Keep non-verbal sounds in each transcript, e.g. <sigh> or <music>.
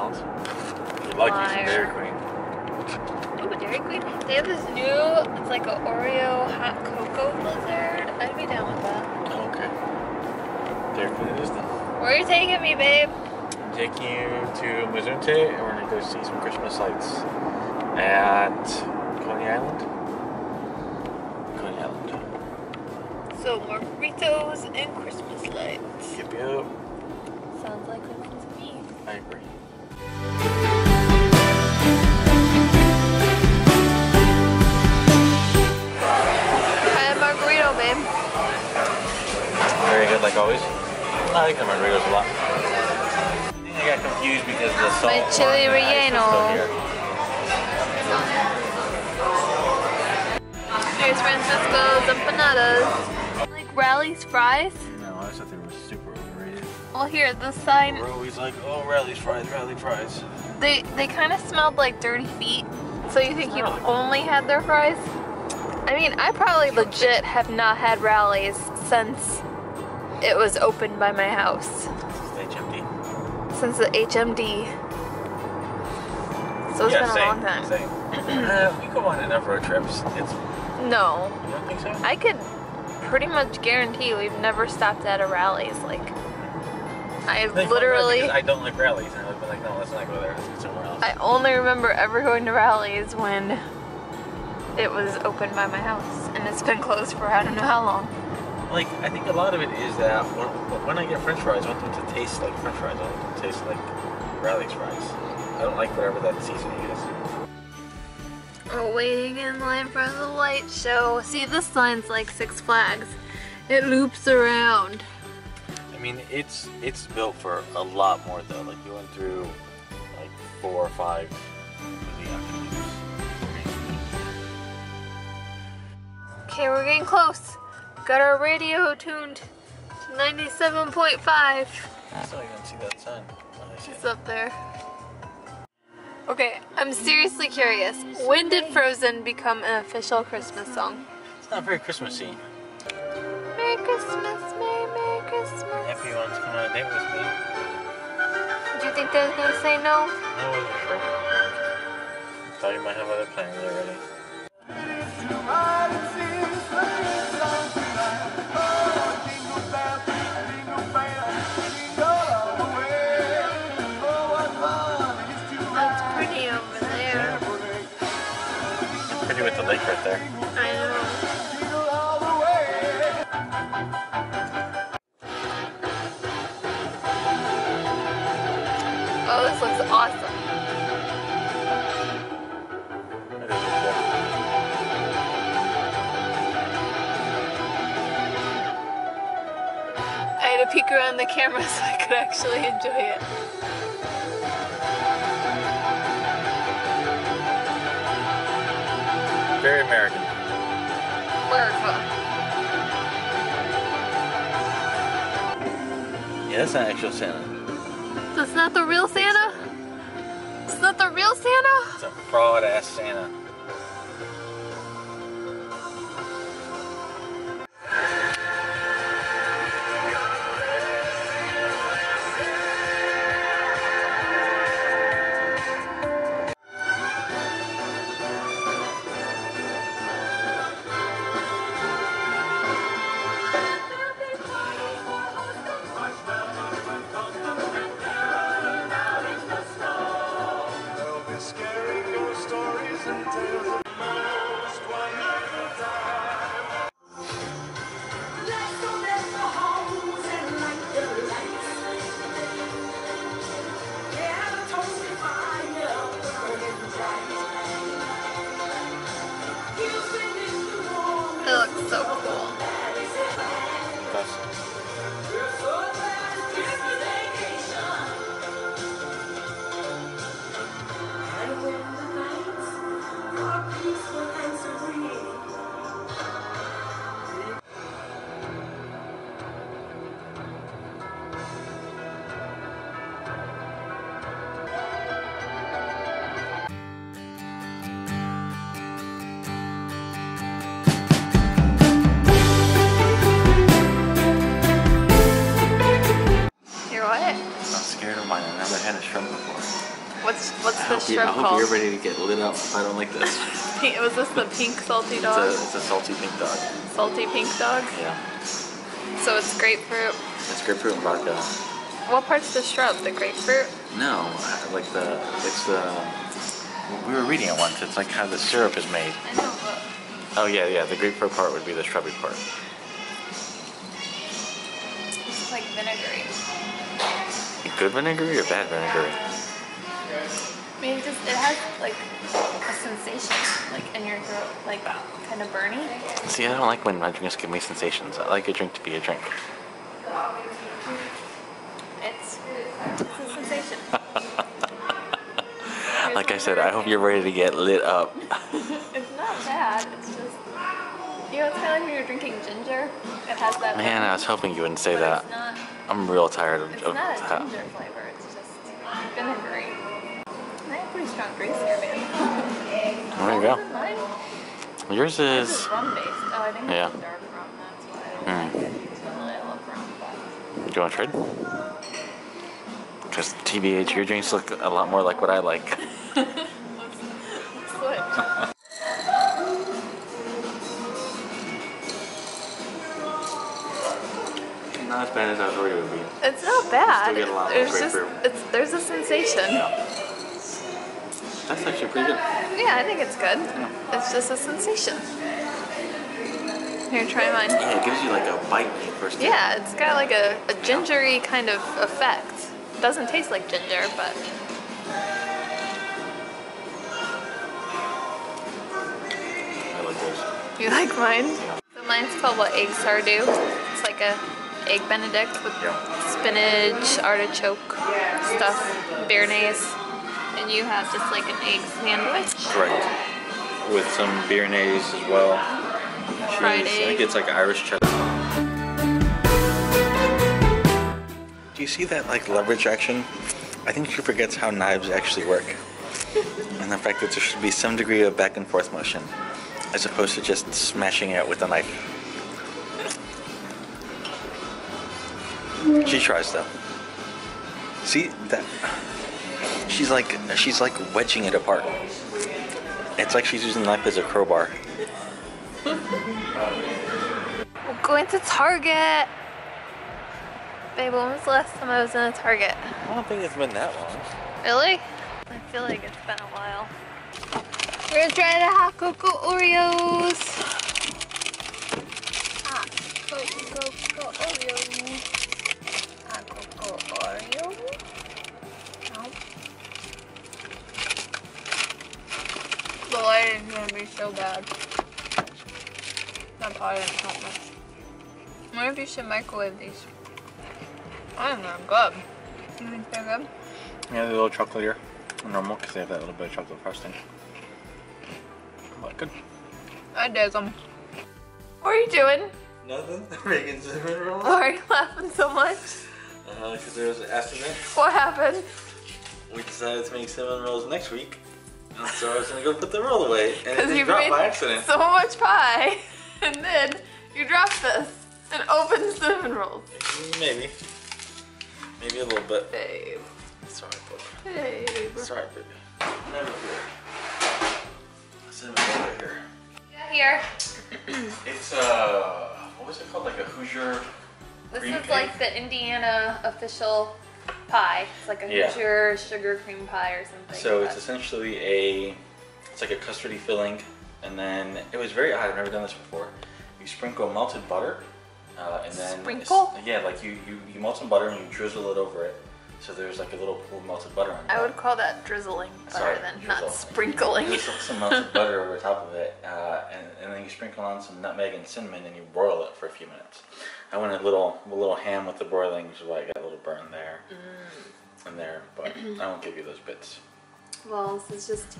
You're lucky it's Liar. Dairy Queen. Ooh, Dairy Queen. They have this new, it's like a Oreo hot cocoa blizzard. I'd be down with that. Oh, okay. Dairy Queen it is then. Where are you taking me, babe? I'm taking you to Mazunte and we're gonna go see some Christmas lights at Coney Island. Coney Island. So, burritos and Christmas lights. Yep, yep. Sounds like Christmas to me. I agree. Always. I like the margaritas a lot. I think I got confused because the salt. My chili on the relleno. Here's Francisco's empanadas. Like Rally's fries. No, I just thought they were super overrated. Well, here, the sign, We're always like, oh, Rally's fries, Rally fries. they, they kind of smelled like dirty feet. So you think you only had their fries? I mean, I probably legit have not had Rally's since it was opened by my house. HMD. Since the HMD. So it's yeah, been a same, long time. Same. <clears throat> uh, we go on enough road trips. It's, No. you don't think so? I could pretty much guarantee we've never stopped at a Rally's. Like, I They literally, I don't like Rally's, and I've been like, no, let's not go there. Let's go somewhere else. I only remember ever going to Rally's when it was opened by my house, and it's been closed for I don't know how long. Like, I think a lot of it is that when, when I get French fries, I want them to taste like French fries. I want them to taste like Rally's fries. I don't like whatever that seasoning is. We're waiting in line for the light show. See, this line's like Six Flags. It loops around. I mean, it's it's built for a lot more though. Like we went through like four or five of the afternoons. Okay, we're getting close. Got our radio tuned to 97.5. I still don't see that sign. Oh, I see It's up there. Okay, I'm seriously curious. When did Frozen become an official Christmas song? It's not very Christmassy. Merry Christmas, Merry, Merry Christmas. Happy you want come on a date with me? Do you think they're gonna say no? I wasn't sure. Thought you might have other plans already. Pretty with the lake right there. I know. Oh, this looks awesome. I had to peek around the camera <laughs> so I could actually enjoy it. Very American. America. Yeah, that's not actual Santa. That's not the real Santa? It's not the real Santa? It's a fraud ass Santa. Hope, I hope called? you're ready to get lit up if I don't like this. <laughs> Pink, was this the pink salty It's dog? a, it's a salty pink dog. Salty pink dog. Yeah. So it's grapefruit. It's grapefruit and vodka. What part's the shrub? The grapefruit? No, like the, it's the, we were reading it once. It's like how the syrup is made. I know, but Oh yeah, yeah, the grapefruit part would be the shrubby part. it's like vinegary. Good vinegary or bad vinegary? I mean, it just it has like a sensation, like in your throat, like kind of burny. See, I don't like when my drinks give me sensations. I like a drink to be a drink. It's it's a sensation. <laughs> Like I said, I hope you're ready to get lit up. <laughs> It's not bad. It's just you know, it's kind of like when you're drinking ginger. It has that. Man, I was hoping you wouldn't say that. It's not. I'm real tired of, It's of not a ginger flavor. It's just vinegary. I have pretty drinks here, man. There you go. Mine Yours This is. is rum based. Oh, I think Yeah. dark rum. That's why. I really love rum. Hmm. Do you want to trade? Because TBH, your drinks look a lot more like what I like. Let's, <laughs> let's. Not as bad as I thought it would be. It's not bad. Still get a lot there's just it's there's a sensation. Yeah. That's actually pretty good. Yeah, I think it's good. It's just a sensation. Here, try mine. Yeah, it gives you like a bite when you first. Yeah, it's got like a, a gingery kind of effect. It Doesn't taste like ginger, but I like those. you like mine. Yeah. So mine's called what egg Sardou. It's like a egg benedict with Yeah. spinach, artichoke stuff, béarnaise, and you have just like an egg sandwich. Right. With some béarnaise as well. Fried Cheese. I think it's like Irish cheddar. Do you see that like leverage action? I think she forgets how knives actually work. <laughs> and the fact that there should be some degree of back and forth motion as opposed to just smashing it with a knife. She tries though. See that she's like she's like wedging it apart. It's like she's using the knife as a crowbar. We're going to Target. Babe, when was the last time I was in a Target? I don't think it's been that long. Really? I feel like it's been a while. We're gonna try the hot cocoa Oreos. Ah, hot cocoa Oreo. Hot cocoa Oreo. Nope. The lighting's gonna be so bad. That probably didn't help much. I wonder if you should microwave these. I think they're good. You think they're good? Yeah, they're a little chocolatier than normal because they have that little bit of chocolate frosting. But good. I dig them. What are you doing? Nothing. <laughs> Making cinnamon rolls. Why are you laughing so much? Uh, because there was an accident. What happened? We decided to make cinnamon rolls next week. And so I was gonna go put the roll away. And it you dropped by accident. so much pie, <laughs> and then you dropped this and opened cinnamon rolls. Maybe. Maybe a little bit. Babe. Sorry, baby. Babe. Sorry, baby. Never fear. Cinnamon roll right here. Here. <clears throat> It's uh, what was it called? Like a Hoosier. This is cake? like the Indiana official pie. It's like a Yeah. Hoosier sugar cream pie or something. So it's essentially a, it's like a custardy filling, and then it was very odd. I've never done this before. You sprinkle melted butter, uh, and then Sprinkle? yeah, like you, you you melt some butter and you drizzle it over it, so there's like a little pool of melted butter on it. I would call that drizzling butter Sorry, then, drizzle. not sprinkling. You put some melted <laughs> butter over top of it, uh, and, and then you sprinkle on some nutmeg and cinnamon, and you broil it for a few minutes. I went a little a little ham with the broiling, which is why I got a little burn there Mm. and there, but I won't give you those bits. Well, this is just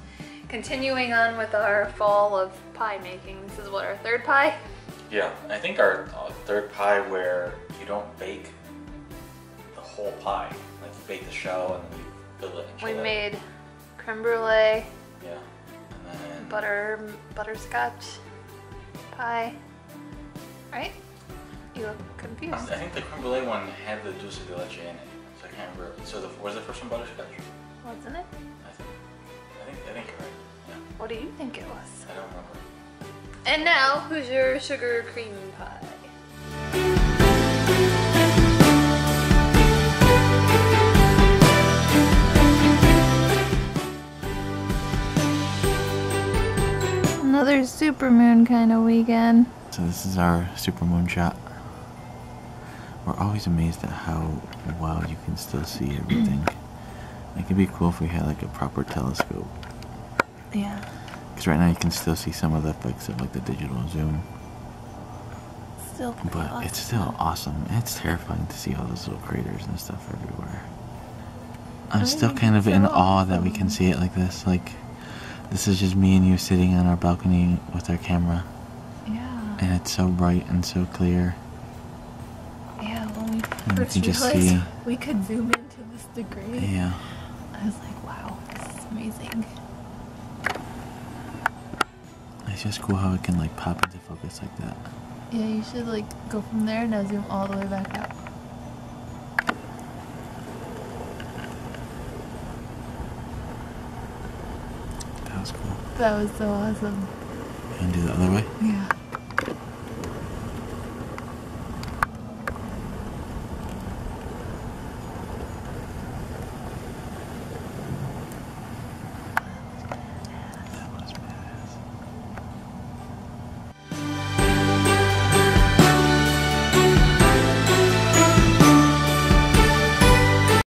continuing on with our fall of pie making. This is what our third pie. Yeah, I think our uh, third pie where you don't bake the whole pie, like you bake the shell and then you fill it We it. made creme brulee, yeah, and then butter, butterscotch pie. Right? You look I think the creme brulee one had the dulce de leche in it, so I can't remember. So the, was the first one butterscotch? What's in it? I think. I think you're right. Yeah, What do you think it was? I don't remember. And now, Hoosier sugar cream pie? Another supermoon kind of weekend. So this is our supermoon shot. We're always amazed at how well you can still see everything. <clears throat> it could be cool if we had like a proper telescope. Yeah. Because right now you can still see some of the effects of like the digital zoom. Still But awesome. it's still awesome. It's terrifying to see all those little craters and stuff everywhere. I'm still kind of it's in so awe that we can see it like this. Like, this is just me and you sitting on our balcony with our camera. Yeah. And it's so bright and so clear. When we you can just see- we could zoom into this degree, Yeah. I was like, wow, this is amazing. It's just cool how it can like pop into focus like that. Yeah, you should like go from there and now zoom all the way back out. That was cool. That was so awesome. And do the other way. Yeah.